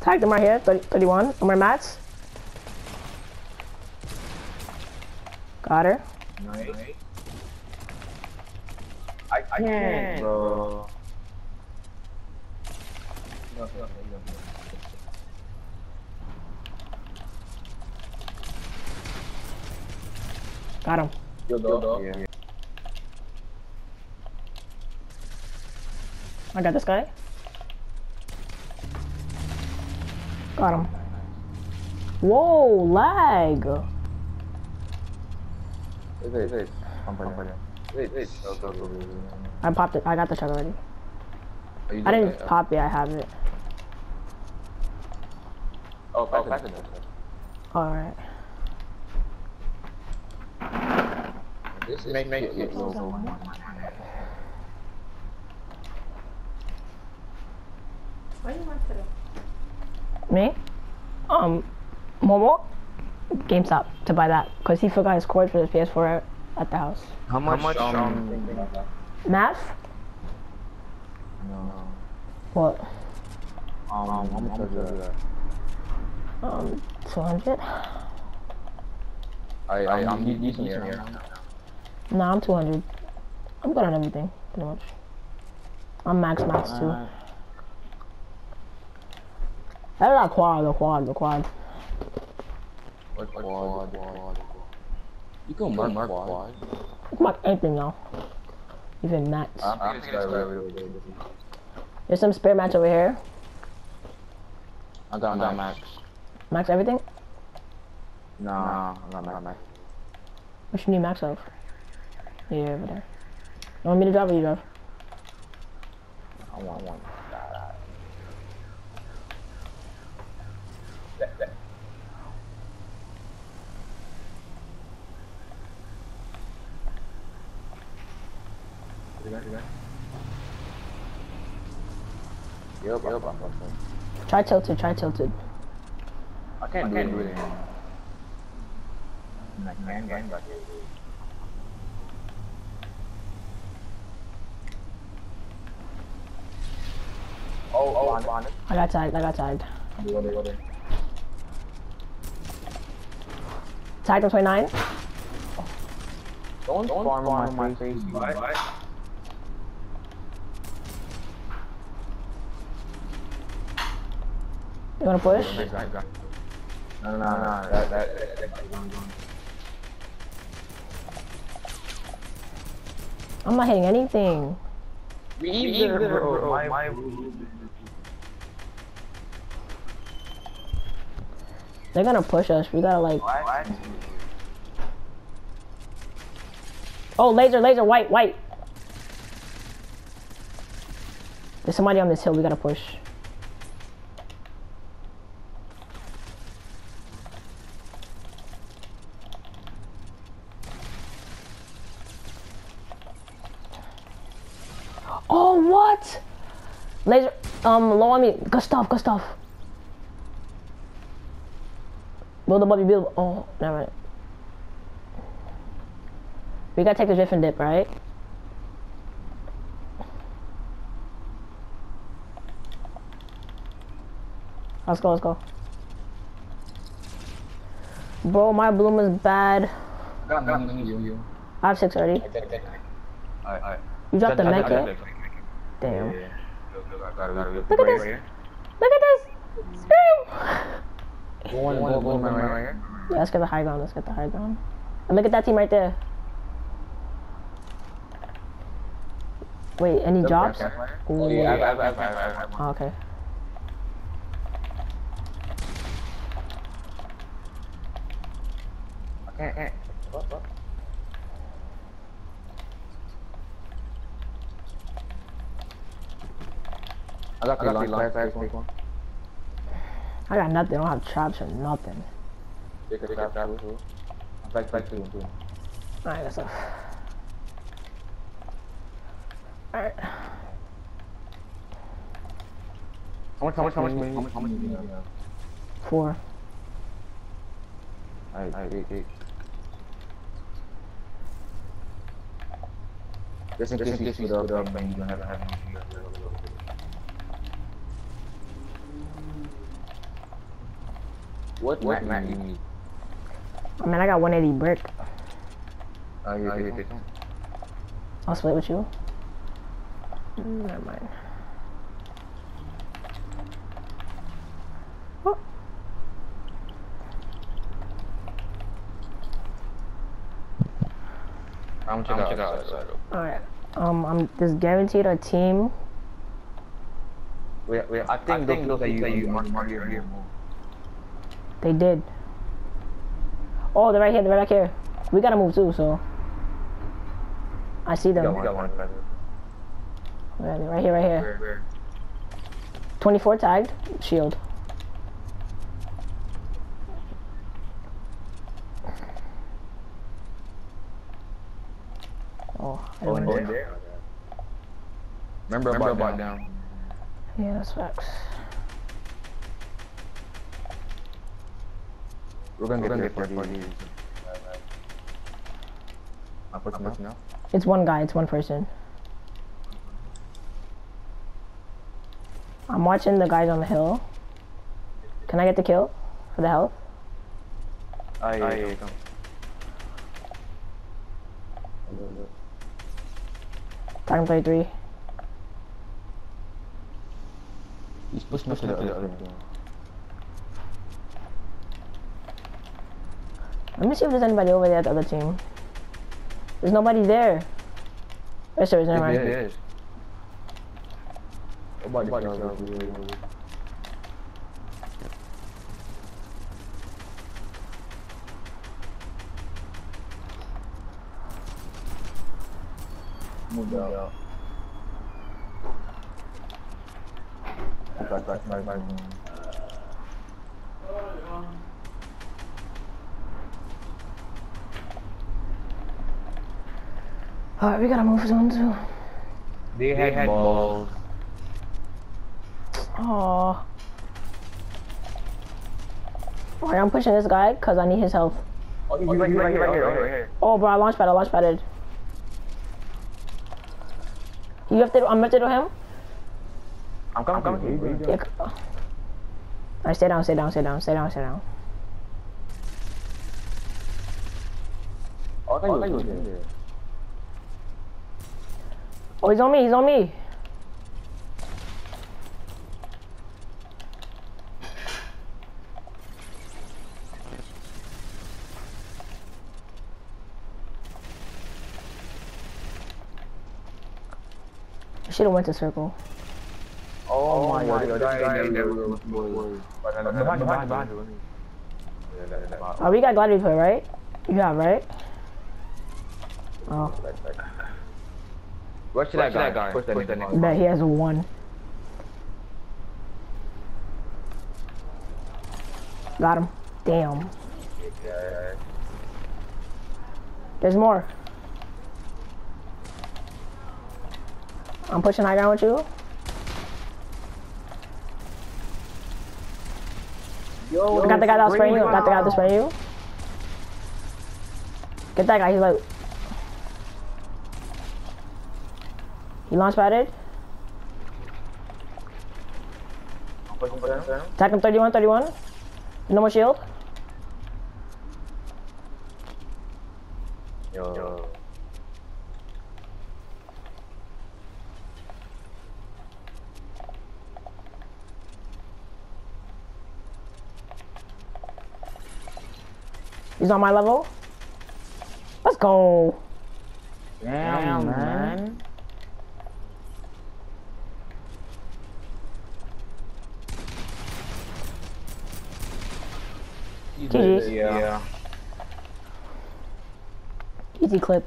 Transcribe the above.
Tagged him right here, 30, 31. On my mats. Got her. Nice. I, I can't, bro. No, no, no, no. Got him. Good dog. Yeah. I got this guy. Got him. Whoa, lag. Wait, wait, wait. I'm putting it. Wait, wait. Go, go, go, go. I popped it. I got the chug already. Oh, Are I didn't it? pop it. I have it. Oh, pass it. Pass it. All right. This is make make it low. Me? Um, Momo? GameStop to buy that because he forgot his cord for his PS4 at, at the house. How much? um, Math? No. What? Um, how much is that? Um, 200? I, I, I'm using it here. Nah, I'm 200. I'm good on everything, pretty much. I'm max max too. I got quad, the quad, the quad. What quad? Quad. You can mark mark quad. You can mark anything now. Even max. I think it's really, really good. There's some spare match over here. I got my max. Max everything? No, I got my max. What you need max of? Yeah, over there. You want me to drive or you drive? I want one. Yep, yep, I'm Try tilted, try tilted. I can't do it. I can, can, but Oh, oh, I'm on it. I got tagged, I got tagged. Go there. Tagged on 29. Don't, don't farm on my face. You wanna push? No, no, no, that, that, that, that, I'm not hitting anything. We either, bro, my, my, They're gonna push us. We gotta like. what? Oh, laser, laser, white, white. There's somebody on this hill. We gotta push. Oh, what? Laser, um, low on me. Gustav, Gustav. Build above you, build. Oh, never mind. We gotta take the drift and dip, right? Let's go, let's go. Bro, my bloom is bad. Got got you, you. I have six already. Alright, alright. You dropped the mech Damn. yeah. Look, look, I gotta- gotta- Look at this. Look at this! Scream! Go on, go, go, go, right. Yeah, let's get the high ground, let's get the high ground. And look at that team right there. Wait, any drops? Oh, yeah, I, I, I, I, I, I, Oh, okay. I can't, can't. What, what? I got the long fast take one. I got nothing, I don't have traps or nothing. Take a trap trap too. Back back to him too. Alright, that's enough. Alright. How much? How much? How much? How much? How much? do you need? Four. Alright, alright, eight, eight. Just in case you screwed up and you don't have have What what map you need? I mean, I got 180 brick. Oh, you you you. I'll split with you. Mm, Never mind. Oh, I'm check out outside. Alright. Um, I'm just guaranteed a team. Wait, wait, I think those those that you that you mark mark here here. They did. Oh, they're right here. They're right back here. We gotta move too, so. I see We them. got one. We got one. Right right here, right here. Where where? 24 tagged. Shield. Oh, I Oh, don't in know. there. Remember about down. down. Yeah, that's facts. We're gonna get there for these. I put some now. It's one guy, it's one person. I'm watching the guys on the hill. Can I get the kill for the health? Ah, yeah, yeah, yeah. Titan 33. He's pushing to the other other team. Let me see if there's anybody over there at the other team. There's nobody there. Yes, there is. Never mind. It is. Nobody cares. Move out. Back, back, back, back. Alright, we gotta move zone two. They had balls. Oh. Alright, I'm pushing this guy because I need his health. Oh, you right, right, right, here, right here. Oh, bro, I launch pad, I launch padded. You have to, I'm meant to do him? I'm coming, I'm coming. Yeah. c- Alright, stay down, stay down, stay down, stay down, stay down. Oh, I thought you were there. Oh, he's on me, he's on me. I Should have went to circle. Oh my god, this guy never was worried. Behind you, behind behind. Oh, we got gladiator right? You have, right? Oh, Rush to that guy. Push that nigga. I bet he has a one. Got him. Damn. There's more. I'm pushing high ground with you. Yo, I got the guy that was spraying you. Got the guy that was spraying you. Get that guy. He's like. He launch padded. Attack him 31, 31. No more shield. Yo. He's on my level. Let's go. Damn, man. GG's. Yeah. Easy clip.